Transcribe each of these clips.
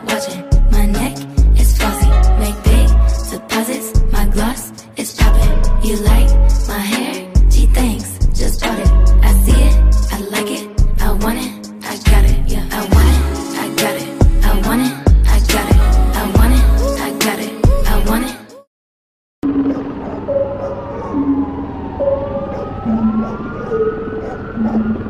stop watching. My neck is flossy. Make big deposits. My gloss is popping. You like my hair? Gee, thanks. Just bought it. I see it. I like it. I want it. I got it. Yeah, I want it. I got it. I want it. I got it. I want it. I got it. I want it. Yeah.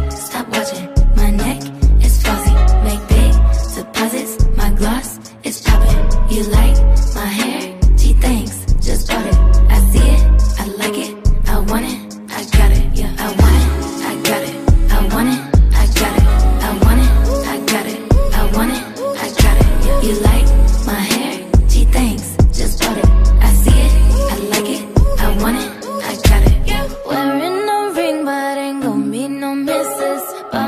You like my hair? Gee, thanks. Just bought it. I see it. I like it. I want it. I got it. I want it. I got it. I want it. I got it. I want it. I got it. I want it. I got it. You like my hair? Gee, thanks. Just bought it. I see it. I like it. I want it. I got it. Wearing a ring, but ain't gon' be no misses. But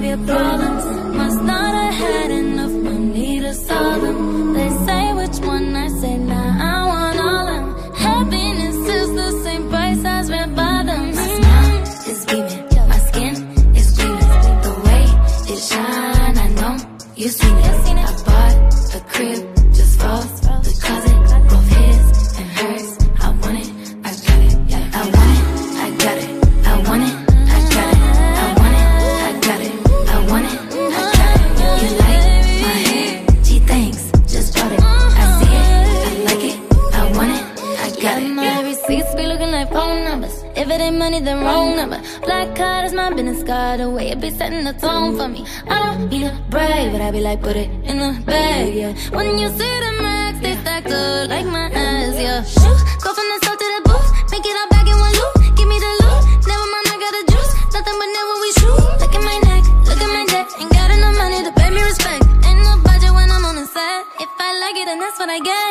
solve your problems must not have had enough money to solve them. They say which one I say nah, I want all them. Happiness is the same price as red bottoms. My smile is beaming, my skin is gleaming. The way it shine, I know you've seen it. I bought a crib just for like phone numbers. If it ain't money, then wrong number. Black card is my business card. The way it be setting the tone for me. I don't be a brave, but I be like, put it in the bag, yeah. When you see the max, they stack up like my ass, yeah. Shoot, go from the south to the booth, make it all back in one loop. Give me the loot, never mind, I got the juice. Nothing but never we shoot. Look at my neck, look at my debt. Ain't got enough money to pay me respect. Ain't no budget when I'm on the set. If I like it, then that's what I get.